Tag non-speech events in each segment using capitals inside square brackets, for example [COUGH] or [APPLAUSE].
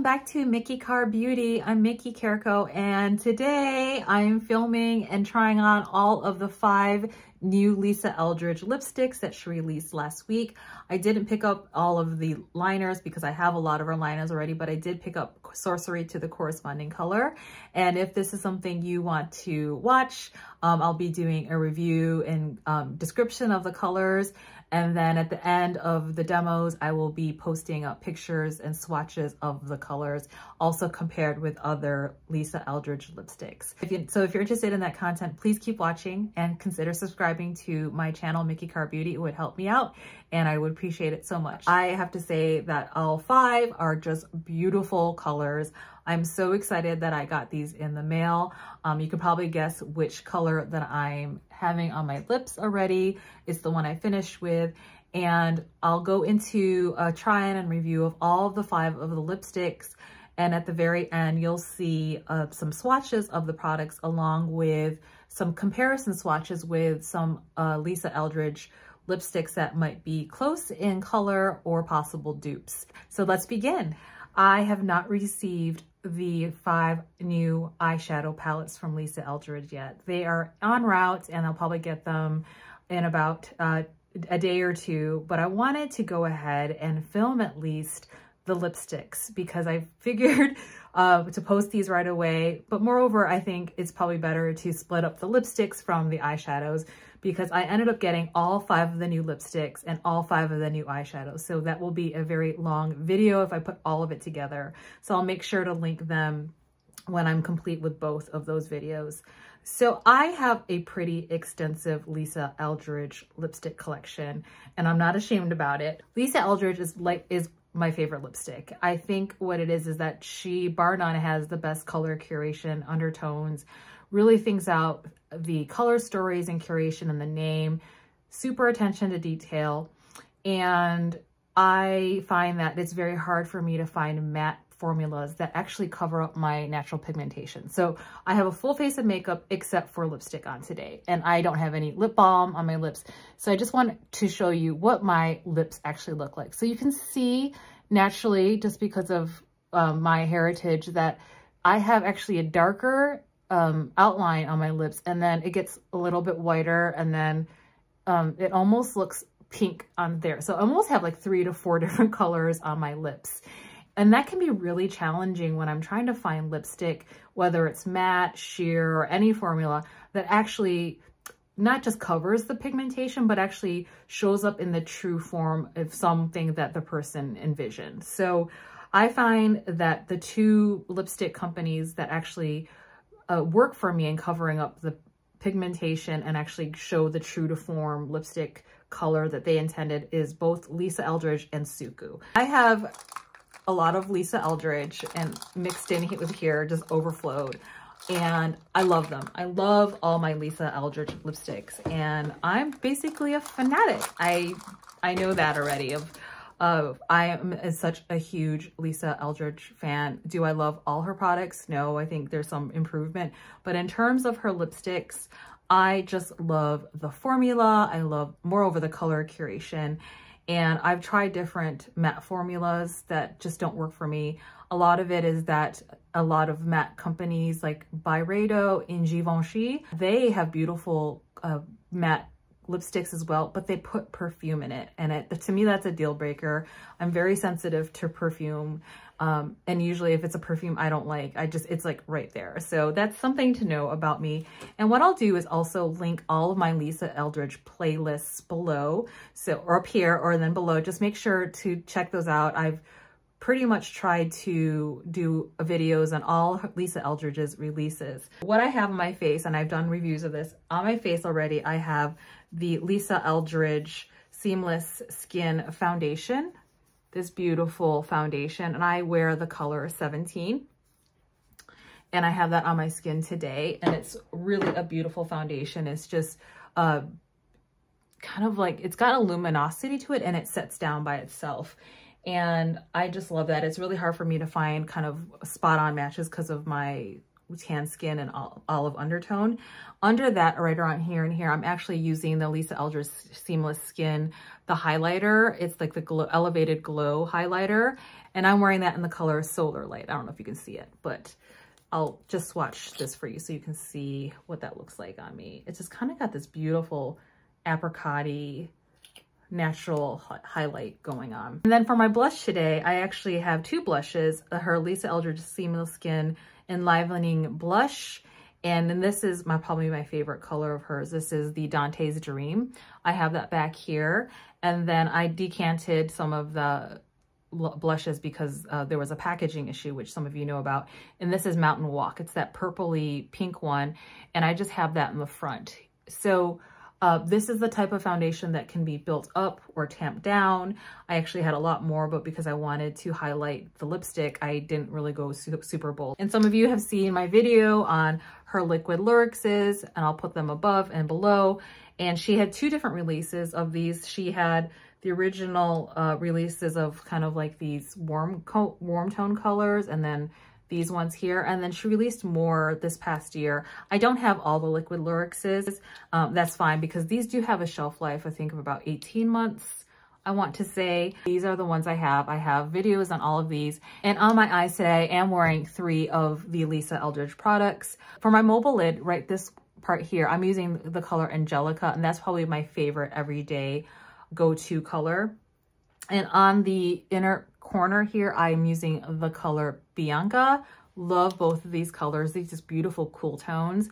welcome back to Miki Carr Beauty. I'm Miki Carrico and today I'm filming and trying on all of the five new Lisa Eldridge lipsticks that she released last week. I didn't pick up all of the liners because I have a lot of her liners already, but I did pick up Sorcery to the corresponding color. And if this is something you want to watch, um, I'll be doing a review and um, description of the colors and then at the end of the demos, I will be posting up pictures and swatches of the colors, also compared with other Lisa Eldridge lipsticks. If you, so if you're interested in that content, please keep watching and consider subscribing to my channel, Miki Carr Beauty. It would help me out and I would appreciate it so much. I have to say that all five are just beautiful colors. I'm so excited that I got these in the mail. Um, you can probably guess which color that I'm having on my lips already. It's the one I finished with. And I'll go into a try-in and review of all of the five of the lipsticks. And at the very end, you'll see uh, some swatches of the products along with some comparison swatches with some uh, Lisa Eldridge lipsticks that might be close in color or possible dupes. So let's begin. I have not received the five new eyeshadow palettes from Lisa Eldridge yet. They are en route and I'll probably get them in about uh, a day or two, but I wanted to go ahead and film at least the lipsticks because I [LAUGHS] figured uh, to post these right away. But moreover, I think it's probably better to split up the lipsticks from the eyeshadows because I ended up getting all five of the new lipsticks and all five of the new eyeshadows. So that will be a very long video if I put all of it together. So I'll make sure to link them when I'm complete with both of those videos. So I have a pretty extensive Lisa Eldridge lipstick collection and I'm not ashamed about it. Lisa Eldridge is like is my favorite lipstick. I think what it is is that she, bar none, has the best color curation, undertones, really thinks out the color stories and curation and the name, super attention to detail. And I find that it's very hard for me to find matte formulas that actually cover up my natural pigmentation. So I have a full face of makeup except for lipstick on today. And I don't have any lip balm on my lips. So I just want to show you what my lips actually look like. So you can see naturally, just because of um, my heritage, that I have actually a darker um, outline on my lips and then it gets a little bit whiter and then um, it almost looks pink on there. So I almost have like three to four [LAUGHS] different colors on my lips. And that can be really challenging when I'm trying to find lipstick, whether it's matte, sheer, or any formula that actually not just covers the pigmentation, but actually shows up in the true form of something that the person envisioned. So I find that the two lipstick companies that actually uh, work for me in covering up the pigmentation and actually show the true to form lipstick color that they intended is both Lisa Eldridge and Suqqu. I have a lot of Lisa Eldridge and mixed in with here, just overflowed. And I love them. I love all my Lisa Eldridge lipsticks. And I'm basically a fanatic. I I know that already of uh, I am such a huge Lisa Eldridge fan. Do I love all her products? No, I think there's some improvement. But in terms of her lipsticks, I just love the formula. I love moreover the color curation. And I've tried different matte formulas that just don't work for me. A lot of it is that a lot of matte companies like Byredo and Givenchy, they have beautiful uh, matte lipsticks as well, but they put perfume in it. And it, to me, that's a deal breaker. I'm very sensitive to perfume. Um, and usually if it's a perfume I don't like, I just, it's like right there. So that's something to know about me. And what I'll do is also link all of my Lisa Eldridge playlists below. So, or up here or then below, just make sure to check those out. I've pretty much tried to do videos on all Lisa Eldridge's releases. What I have on my face, and I've done reviews of this, on my face already, I have the Lisa Eldridge Seamless Skin Foundation, this beautiful foundation, and I wear the color 17. And I have that on my skin today, and it's really a beautiful foundation. It's just uh, kind of like, it's got a luminosity to it, and it sets down by itself. And I just love that. It's really hard for me to find kind of spot on matches because of my tan skin and olive undertone. Under that, right around here and here, I'm actually using the Lisa Eldridge Seamless Skin, the highlighter. It's like the glow, Elevated Glow highlighter. And I'm wearing that in the color Solar Light. I don't know if you can see it, but I'll just swatch this for you so you can see what that looks like on me. It's just kind of got this beautiful apricot natural highlight going on. And then for my blush today, I actually have two blushes, her Lisa Eldridge Seamless Skin Enlivening Blush. And then this is my probably my favorite color of hers. This is the Dante's Dream. I have that back here. And then I decanted some of the blushes because uh, there was a packaging issue, which some of you know about. And this is Mountain Walk. It's that purpley pink one. And I just have that in the front. So uh, this is the type of foundation that can be built up or tamped down. I actually had a lot more, but because I wanted to highlight the lipstick, I didn't really go super bold. And some of you have seen my video on her liquid lyricses, and I'll put them above and below. And she had two different releases of these. She had the original uh, releases of kind of like these warm, warm tone colors, and then these ones here. And then she released more this past year. I don't have all the liquid lyricses. Um, that's fine because these do have a shelf life, I think of about 18 months. I want to say these are the ones I have. I have videos on all of these. And on my eyes today, I am wearing three of the Lisa Eldridge products. For my mobile lid, right this part here, I'm using the color Angelica, and that's probably my favorite everyday go-to color. And on the inner corner here, I'm using the color Bianca. Love both of these colors. These just beautiful cool tones.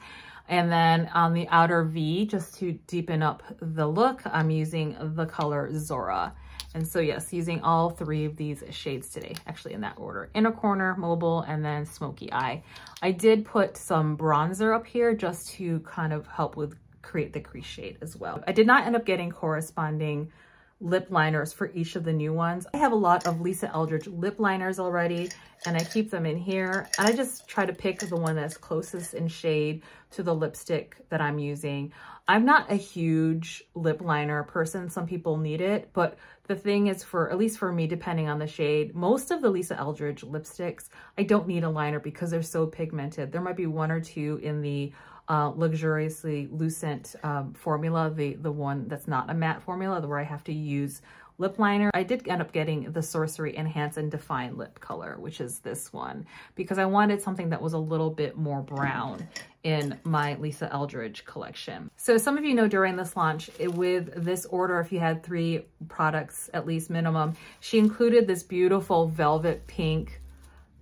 And then on the outer V, just to deepen up the look, I'm using the color Zora. And so yes, using all three of these shades today, actually in that order. Inner corner, mobile, and then smoky eye. I did put some bronzer up here just to kind of help with create the crease shade as well. I did not end up getting corresponding lip liners for each of the new ones. I have a lot of Lisa Eldridge lip liners already and I keep them in here. I just try to pick the one that's closest in shade to the lipstick that I'm using. I'm not a huge lip liner person. Some people need it, but the thing is for, at least for me, depending on the shade, most of the Lisa Eldridge lipsticks, I don't need a liner because they're so pigmented. There might be one or two in the uh, luxuriously lucent um, formula, the, the one that's not a matte formula, where I have to use lip liner. I did end up getting the Sorcery Enhance and Define lip color, which is this one, because I wanted something that was a little bit more brown in my Lisa Eldridge collection. So some of you know during this launch, with this order, if you had three products at least minimum, she included this beautiful velvet pink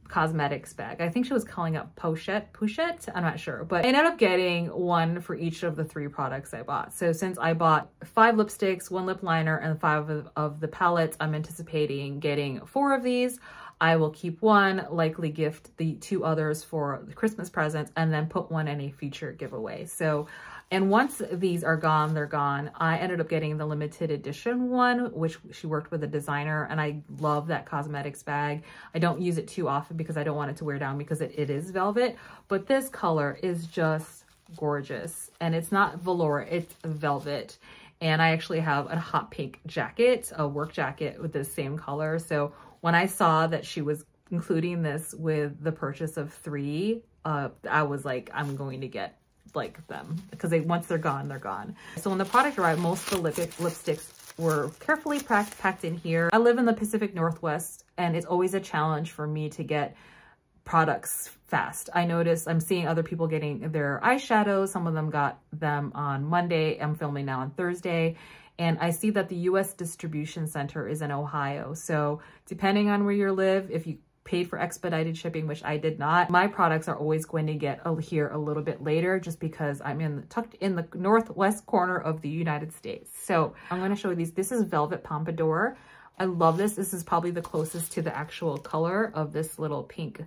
cosmetics bag. I think she was calling it Pochette, Pochette, I'm not sure, but I ended up getting one for each of the three products I bought. So since I bought five lipsticks, one lip liner, and five of, of the palettes, I'm anticipating getting four of these. I will keep one, likely gift the two others for the Christmas presents, and then put one in a future giveaway. So and once these are gone, they're gone. I ended up getting the limited edition one, which she worked with a designer, and I love that cosmetics bag. I don't use it too often because I don't want it to wear down because it, it is velvet, but this color is just gorgeous. And it's not velour, it's velvet. And I actually have a hot pink jacket, a work jacket with the same color. So when I saw that she was including this with the purchase of three, uh, I was like, I'm going to get like them because they once they're gone, they're gone. So when the product arrived, most of the lip lipsticks were carefully packed, packed in here. I live in the Pacific Northwest and it's always a challenge for me to get products fast. I noticed I'm seeing other people getting their eyeshadows. Some of them got them on Monday. I'm filming now on Thursday. And I see that the U.S. distribution center is in Ohio. So depending on where you live, if you paid for expedited shipping, which I did not. My products are always going to get here a little bit later just because I'm in tucked in the northwest corner of the United States. So I'm going to show you these. This is Velvet Pompadour. I love this. This is probably the closest to the actual color of this little pink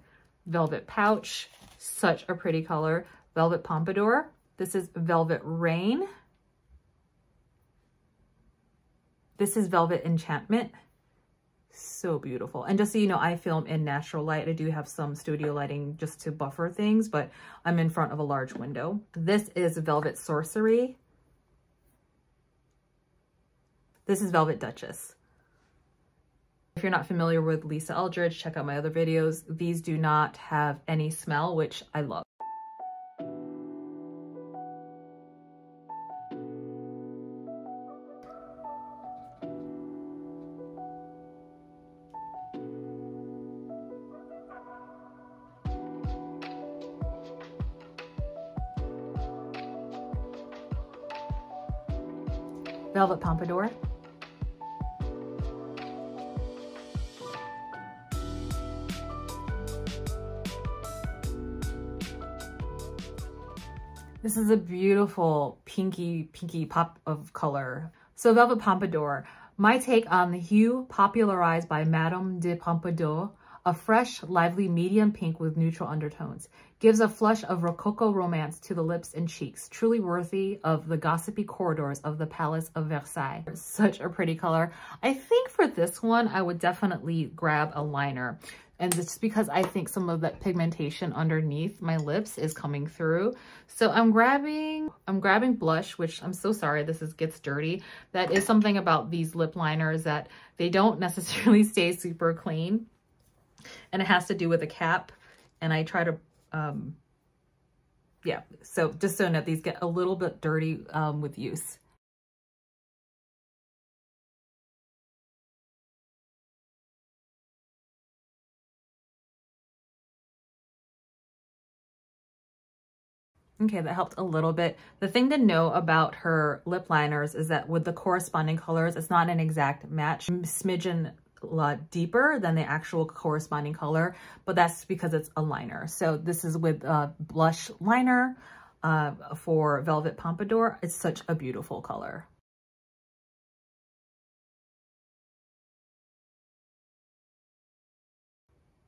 velvet pouch. Such a pretty color. Velvet Pompadour. This is Velvet Rain. This is Velvet Enchantment so beautiful. And just so you know, I film in natural light. I do have some studio lighting just to buffer things, but I'm in front of a large window. This is Velvet Sorcery. This is Velvet Duchess. If you're not familiar with Lisa Eldridge, check out my other videos. These do not have any smell, which I love. Velvet Pompadour. This is a beautiful pinky, pinky pop of color. So Velvet Pompadour, my take on the hue popularized by Madame de Pompadour, a fresh, lively medium pink with neutral undertones, gives a flush of rococo romance to the lips and cheeks, truly worthy of the gossipy corridors of the Palace of Versailles. Such a pretty color. I think for this one, I would definitely grab a liner. And just because I think some of that pigmentation underneath my lips is coming through. So I'm grabbing, I'm grabbing blush, which I'm so sorry, this is gets dirty. That is something about these lip liners that they don't [LAUGHS] necessarily stay super clean. And it has to do with the cap. And I try to, um, yeah, so just so know, these get a little bit dirty um, with use. Okay, that helped a little bit. The thing to know about her lip liners is that with the corresponding colors, it's not an exact match. Smidgen a lot deeper than the actual corresponding color, but that's because it's a liner. So this is with a blush liner uh, for Velvet Pompadour. It's such a beautiful color.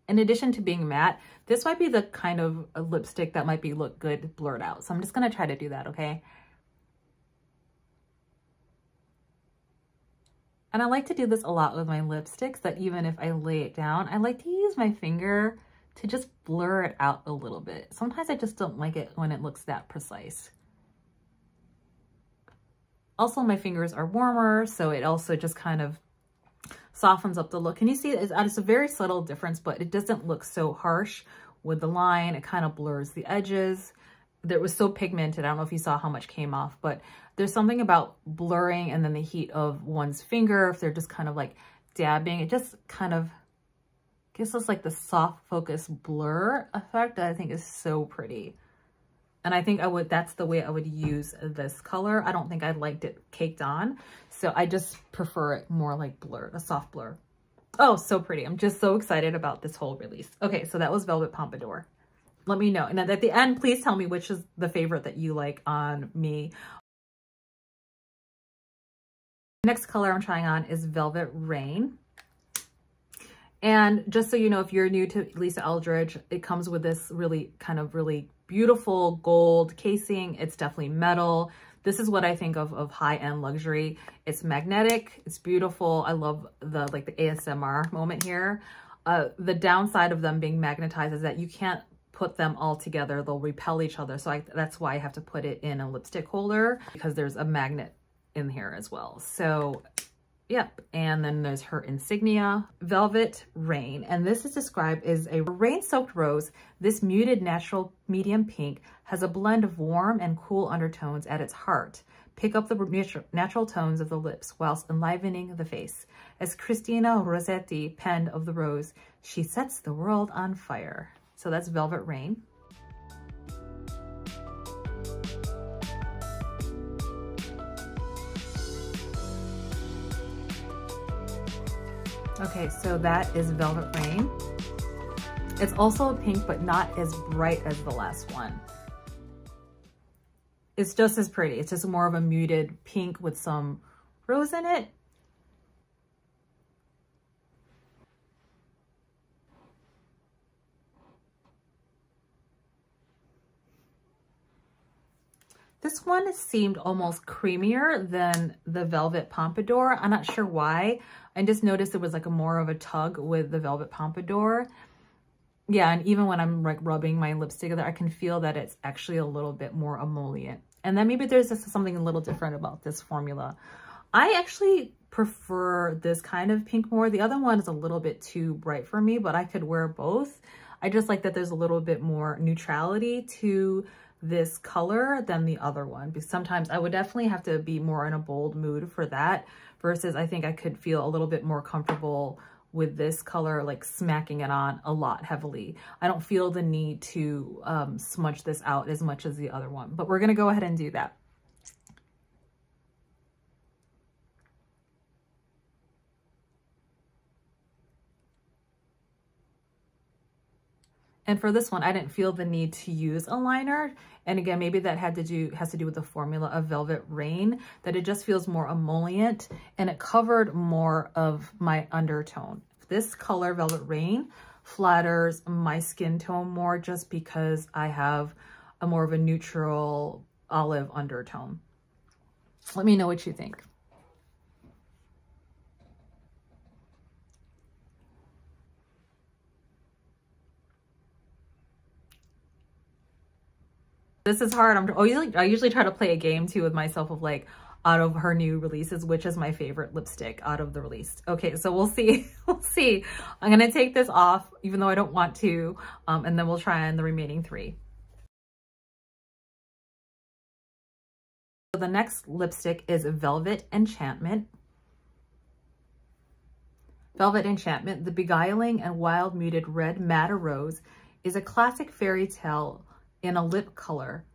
In addition to being matte, this might be the kind of lipstick that might be look good blurred out. So I'm just going to try to do that, okay? And I like to do this a lot with my lipsticks that even if I lay it down, I like to use my finger to just blur it out a little bit. Sometimes I just don't like it when it looks that precise. Also, my fingers are warmer, so it also just kind of softens up the look. And you see it's, it's a very subtle difference, but it doesn't look so harsh with the line. It kind of blurs the edges. That was so pigmented. I don't know if you saw how much came off, but there's something about blurring and then the heat of one's finger, if they're just kind of like dabbing, it just kind of gives us like the soft focus blur effect that I think is so pretty. And I think I would, that's the way I would use this color. I don't think I liked it caked on. So I just prefer it more like blur, a soft blur. Oh, so pretty. I'm just so excited about this whole release. Okay, so that was Velvet Pompadour. Let me know. And at the end, please tell me which is the favorite that you like on me. Next color I'm trying on is Velvet Rain. And just so you know, if you're new to Lisa Eldridge, it comes with this really kind of really beautiful gold casing. It's definitely metal. This is what I think of, of high-end luxury. It's magnetic. It's beautiful. I love the like the ASMR moment here. Uh, the downside of them being magnetized is that you can't put them all together. They'll repel each other. So I, that's why I have to put it in a lipstick holder because there's a magnet in here as well. So Yep, and then there's her insignia, Velvet Rain. And this is described as a rain-soaked rose. This muted natural medium pink has a blend of warm and cool undertones at its heart. Pick up the natural tones of the lips whilst enlivening the face. As Christina Rossetti penned of the rose, she sets the world on fire. So that's Velvet Rain. Okay, so that is Velvet Rain. It's also a pink, but not as bright as the last one. It's just as pretty. It's just more of a muted pink with some rose in it. This one seemed almost creamier than the Velvet Pompadour. I'm not sure why. I just noticed it was like a more of a tug with the Velvet Pompadour. Yeah, and even when I'm like rubbing my lips together, I can feel that it's actually a little bit more emollient. And then maybe there's just something a little different about this formula. I actually prefer this kind of pink more. The other one is a little bit too bright for me, but I could wear both. I just like that there's a little bit more neutrality to this color than the other one because sometimes I would definitely have to be more in a bold mood for that versus I think I could feel a little bit more comfortable with this color, like smacking it on a lot heavily. I don't feel the need to um, smudge this out as much as the other one, but we're gonna go ahead and do that. And for this one, I didn't feel the need to use a liner. And again, maybe that had to do has to do with the formula of Velvet Rain, that it just feels more emollient and it covered more of my undertone. This color, Velvet Rain, flatters my skin tone more just because I have a more of a neutral olive undertone. Let me know what you think. This is hard. I'm usually, I usually try to play a game too with myself of like, out of her new releases, which is my favorite lipstick out of the release. Okay, so we'll see. [LAUGHS] we'll see. I'm going to take this off, even though I don't want to, um, and then we'll try on the remaining three. So the next lipstick is Velvet Enchantment. Velvet Enchantment, the beguiling and wild muted red madder rose is a classic fairy tale in a lip color.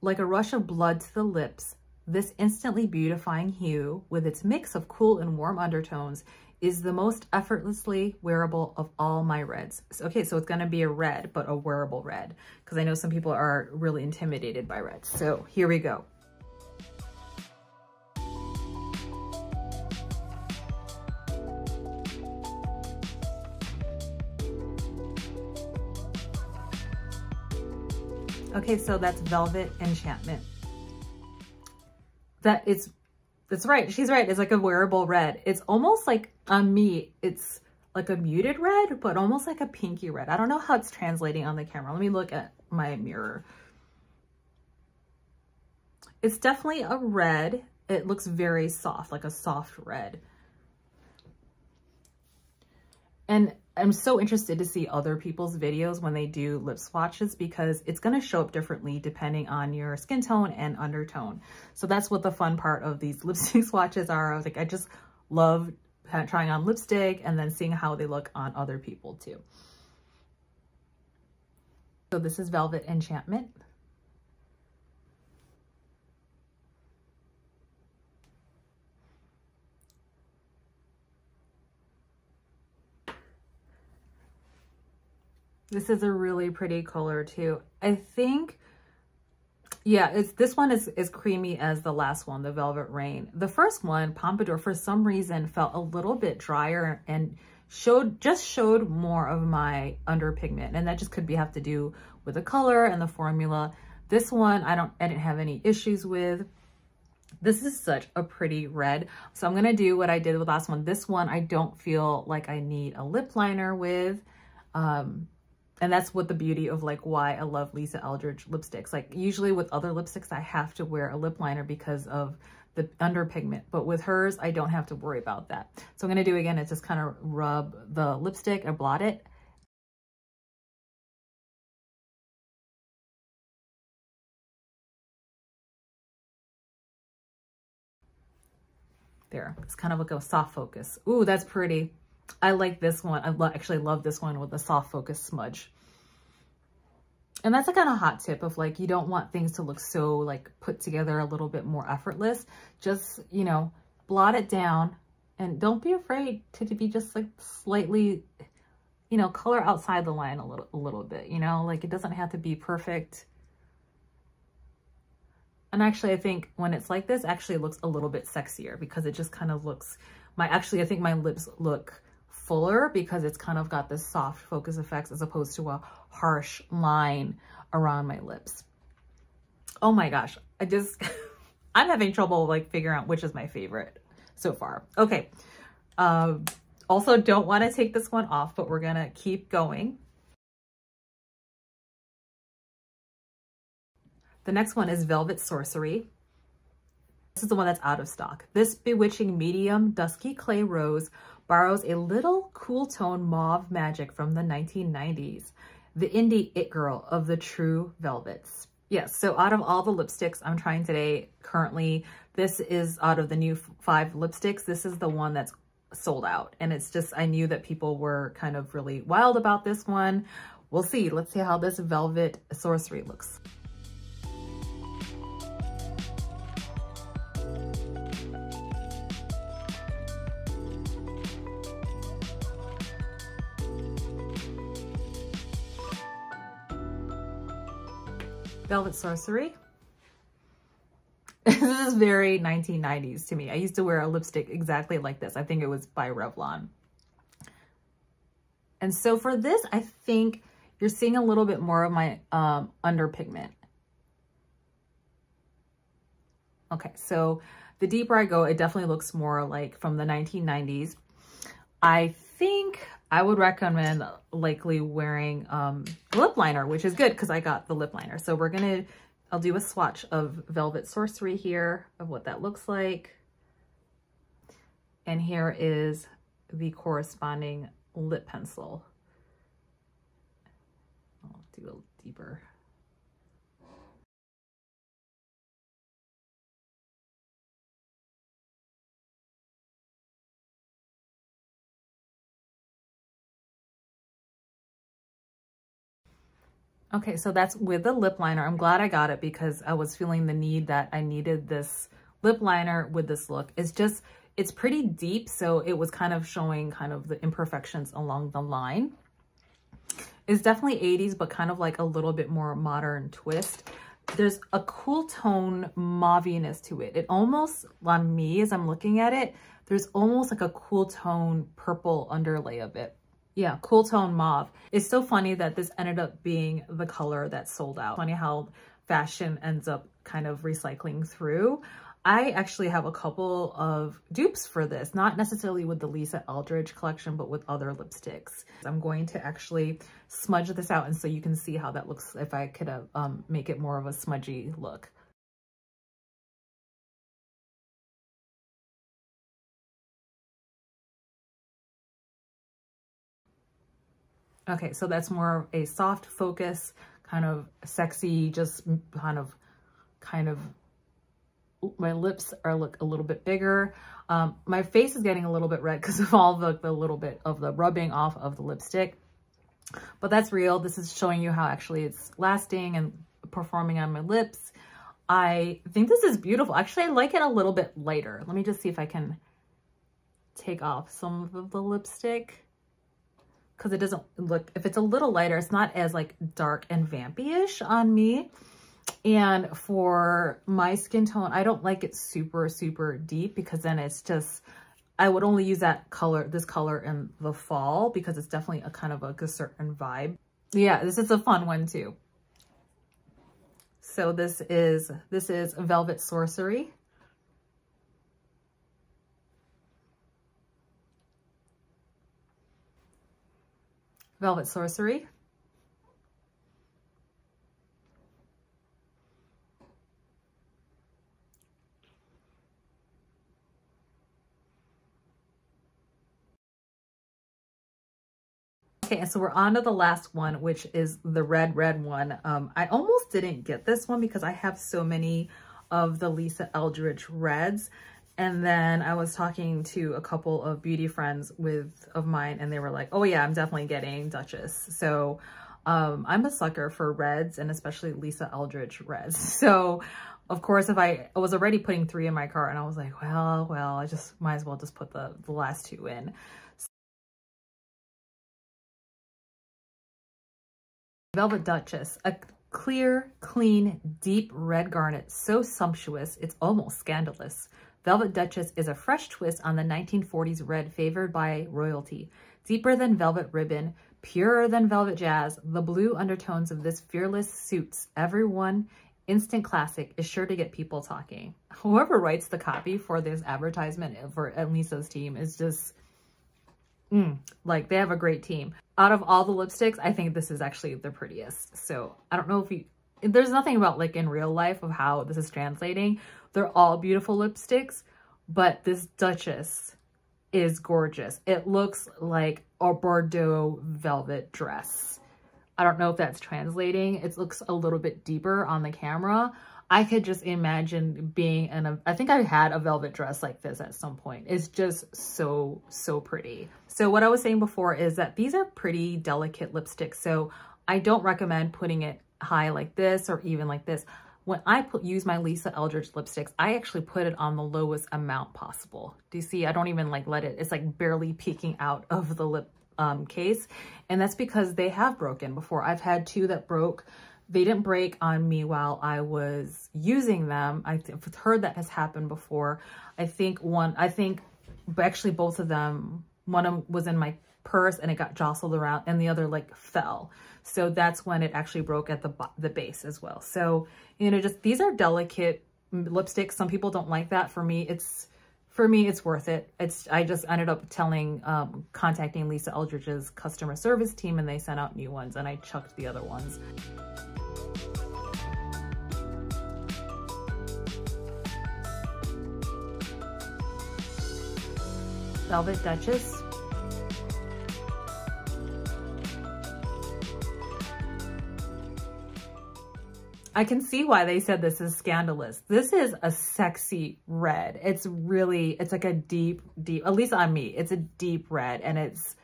Like a rush of blood to the lips, this instantly beautifying hue with its mix of cool and warm undertones is the most effortlessly wearable of all my reds. Okay, so it's gonna be a red, but a wearable red, because I know some people are really intimidated by reds. So here we go. Okay, so that's Velvet Enchantment. That it's, that's right, she's right, it's like a wearable red. It's almost like, on me, it's like a muted red, but almost like a pinky red. I don't know how it's translating on the camera. Let me look at my mirror. It's definitely a red. It looks very soft, like a soft red. And I'm so interested to see other people's videos when they do lip swatches because it's going to show up differently depending on your skin tone and undertone. So that's what the fun part of these [LAUGHS] lipstick swatches are. I was like, I just love trying on lipstick and then seeing how they look on other people too. So this is Velvet Enchantment. This is a really pretty color too. I think, yeah, it's this one is as creamy as the last one, the Velvet Rain. The first one, Pompadour, for some reason felt a little bit drier and showed just showed more of my under pigment. And that just could be have to do with the color and the formula. This one, I don't, I didn't have any issues with. This is such a pretty red. So I'm going to do what I did with the last one. This one, I don't feel like I need a lip liner with. Um, and that's what the beauty of like why I love Lisa Eldridge lipsticks. Like usually with other lipsticks, I have to wear a lip liner because of the under pigment, but with hers, I don't have to worry about that. So I'm gonna do again is just kind of rub the lipstick and blot it. There, it's kind of like a soft focus. Ooh, that's pretty. I like this one. I lo actually love this one with the soft focus smudge. And that's a kind of hot tip of like, you don't want things to look so like put together a little bit more effortless. Just, you know, blot it down and don't be afraid to, to be just like slightly, you know, color outside the line a little, a little bit, you know, like it doesn't have to be perfect. And actually, I think when it's like this, actually it looks a little bit sexier because it just kind of looks, my, actually, I think my lips look fuller because it's kind of got this soft focus effects as opposed to a harsh line around my lips. Oh my gosh, I just, [LAUGHS] I'm having trouble like figuring out which is my favorite so far. Okay, um, also don't want to take this one off, but we're gonna keep going. The next one is Velvet Sorcery. This is the one that's out of stock. This bewitching medium dusky clay rose borrows a little cool tone mauve magic from the 1990s, the indie it girl of the true velvets. Yes, so out of all the lipsticks I'm trying today, currently, this is out of the new five lipsticks, this is the one that's sold out. And it's just, I knew that people were kind of really wild about this one. We'll see. Let's see how this Velvet Sorcery looks. Velvet Sorcery. [LAUGHS] this is very 1990s to me. I used to wear a lipstick exactly like this. I think it was by Revlon. And so for this, I think you're seeing a little bit more of my um, under pigment. Okay, so the deeper I go, it definitely looks more like from the 1990s. I think I would recommend likely wearing um, lip liner, which is good because I got the lip liner. So we're going to, I'll do a swatch of Velvet Sorcery here of what that looks like. And here is the corresponding lip pencil. I'll do a deeper Okay, so that's with the lip liner. I'm glad I got it because I was feeling the need that I needed this lip liner with this look. It's just, it's pretty deep, so it was kind of showing kind of the imperfections along the line. It's definitely 80s, but kind of like a little bit more modern twist. There's a cool tone mauviness to it. It almost, on me, as I'm looking at it, there's almost like a cool tone purple underlay of it. Yeah, cool tone mauve. It's so funny that this ended up being the color that sold out. Funny how fashion ends up kind of recycling through. I actually have a couple of dupes for this, not necessarily with the Lisa Eldridge collection, but with other lipsticks. I'm going to actually smudge this out and so you can see how that looks if I could um, make it more of a smudgy look. Okay, so that's more of a soft focus, kind of sexy, just kind of, kind of, my lips are look a little bit bigger. Um, my face is getting a little bit red because of all the, the little bit of the rubbing off of the lipstick. But that's real. This is showing you how actually it's lasting and performing on my lips. I think this is beautiful. Actually, I like it a little bit lighter. Let me just see if I can take off some of the lipstick because it doesn't look, if it's a little lighter, it's not as like dark and vampy-ish on me. And for my skin tone, I don't like it super, super deep because then it's just, I would only use that color, this color in the fall because it's definitely a kind of a, a certain vibe. Yeah, this is a fun one too. So this is, this is Velvet Sorcery. Velvet Sorcery. Okay, so we're on to the last one, which is the red, red one. Um, I almost didn't get this one because I have so many of the Lisa Eldridge reds. And then I was talking to a couple of beauty friends with of mine and they were like, oh yeah, I'm definitely getting Duchess. So um, I'm a sucker for reds and especially Lisa Eldridge reds. [LAUGHS] So of course, if I, I was already putting three in my cart and I was like, well, well, I just might as well just put the, the last two in. Velvet Duchess, a clear, clean, deep red garnet, so sumptuous, it's almost scandalous. Velvet Duchess is a fresh twist on the 1940s red favored by royalty. Deeper than velvet ribbon, purer than velvet jazz, the blue undertones of this fearless suits everyone. Instant classic is sure to get people talking. Whoever writes the copy for this advertisement for Lisa's team is just, mm, like they have a great team. Out of all the lipsticks, I think this is actually the prettiest. So I don't know if you, there's nothing about like in real life of how this is translating, they're all beautiful lipsticks, but this Duchess is gorgeous. It looks like a Bordeaux velvet dress. I don't know if that's translating. It looks a little bit deeper on the camera. I could just imagine being in a, I think I had a velvet dress like this at some point. It's just so, so pretty. So what I was saying before is that these are pretty delicate lipsticks. So I don't recommend putting it high like this or even like this when I put, use my Lisa Eldridge lipsticks, I actually put it on the lowest amount possible. Do you see? I don't even like let it, it's like barely peeking out [LAUGHS] of the lip um, case. And that's because they have broken before. I've had two that broke They didn't break on me while I was using them. I've heard that has happened before. I think one, I think actually both of them, one of them was in my purse and it got jostled around and the other like fell. So that's when it actually broke at the, the base as well. So, you know, just these are delicate lipsticks. Some people don't like that. For me, it's, for me, it's worth it. It's I just ended up telling, um, contacting Lisa Eldridge's customer service team and they sent out new ones and I chucked the other ones. Velvet Duchess. I can see why they said this is scandalous. This is a sexy red. It's really, it's like a deep, deep, at least on me, it's a deep red and it's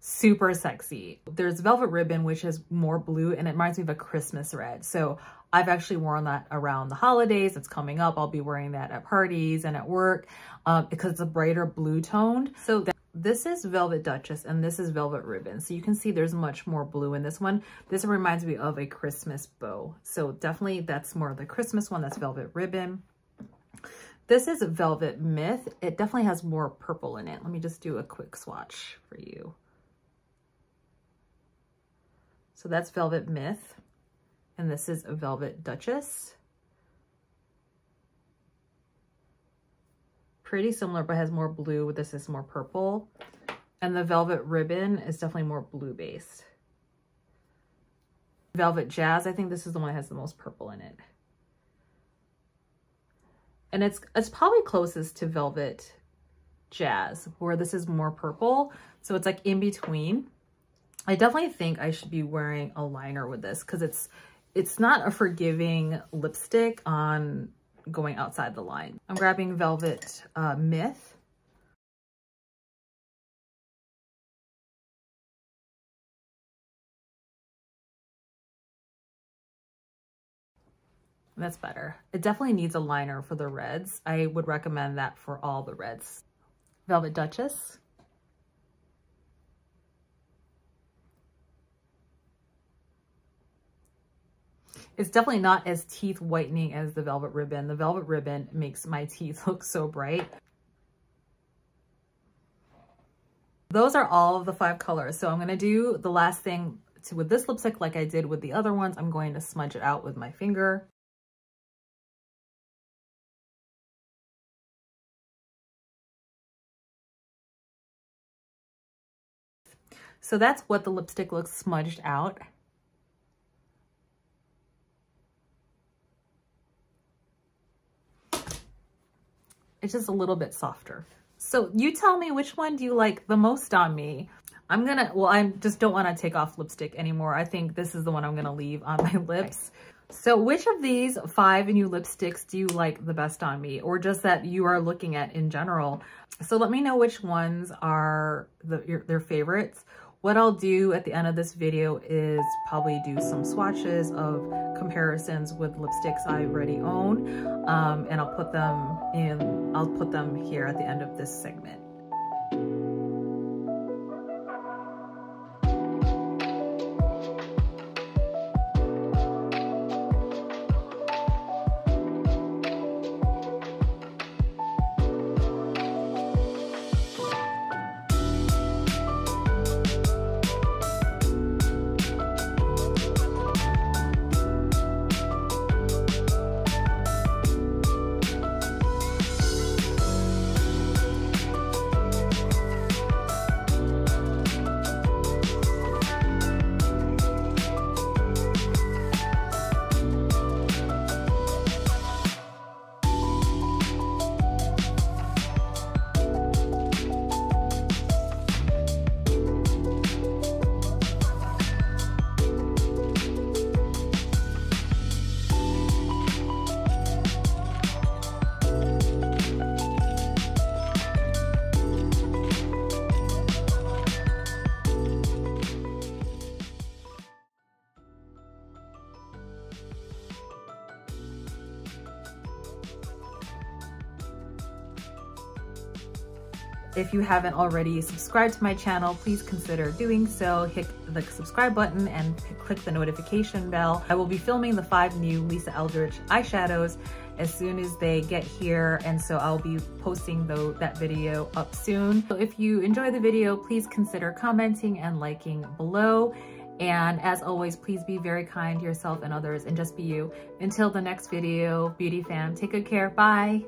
super sexy. There's Velvet Ribbon, which is more blue and it reminds me of a Christmas red. So I've actually worn that around the holidays. It's coming up. I'll be wearing that at parties and at work um, because it's a brighter blue toned. So this is Velvet Duchess and this is Velvet Ribbon. So you can see there's much more blue in this one. This reminds me of a Christmas bow. So definitely that's more of the Christmas one. That's Velvet Ribbon. This is Velvet Myth. It definitely has more purple in it. Let me just do a quick swatch for you. So that's Velvet Myth. And this is Velvet Duchess. Pretty similar, but has more blue. This is more purple. And the Velvet Ribbon is definitely more blue based. Velvet Jazz, I think this is the one that has the most purple in it. And it's it's probably closest to Velvet Jazz, where this is more purple. So it's like in between. I definitely think I should be wearing a liner with this because it's it's not a forgiving lipstick on going outside the line. I'm grabbing Velvet uh, Myth. That's better. It definitely needs a liner for the reds. I would recommend that for all the reds. Velvet Duchess. It's definitely not as teeth whitening as the Velvet Ribbon. The Velvet Ribbon makes my teeth [LAUGHS] look so bright. Those are all of the five colors. So I'm going to do the last thing to, with this lipstick like I did with the other ones. I'm going to smudge it out with my finger. So that's what the lipstick looks smudged out. It's just a little bit softer. So you tell me which one do you like the most on me? I'm gonna, well, I just don't wanna take off lipstick anymore. I think this is the one I'm gonna leave on my [LAUGHS] lips. So which of these five new lipsticks do you like the best on me or just that you are looking at in general? So let me know which ones are the, your, their favorites what I'll do at the end of this video is probably do some swatches of comparisons with lipsticks I already own, um, and I'll put them in, I'll put them here at the end of this segment. If you haven't already subscribed to my channel, please consider doing so. Hit the subscribe button and click the notification bell. I will be filming the five new Lisa Eldridge eyeshadows as soon as they get here and so I'll be posting the, that video up soon. So if you enjoy the video, please consider commenting and liking below. And as always, please be very kind to yourself and others and just be you. Until the next video, beauty fam, take good care. Bye.